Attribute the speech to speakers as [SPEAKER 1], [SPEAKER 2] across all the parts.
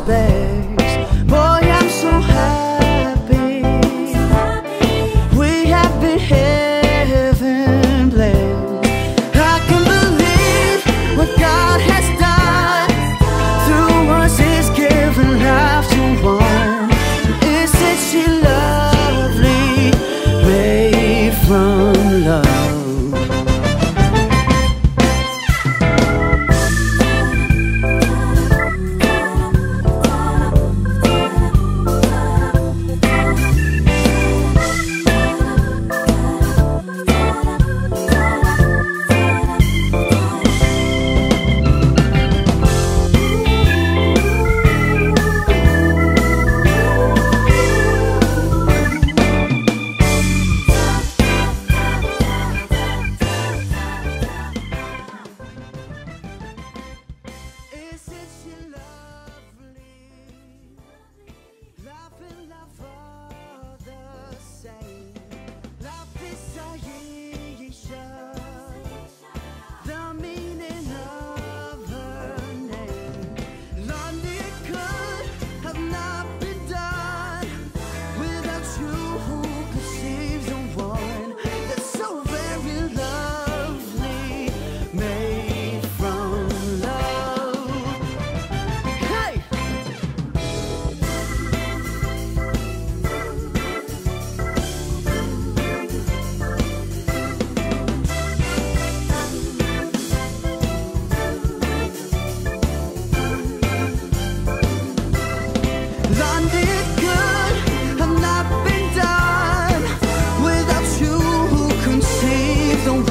[SPEAKER 1] despair.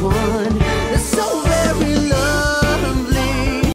[SPEAKER 1] one.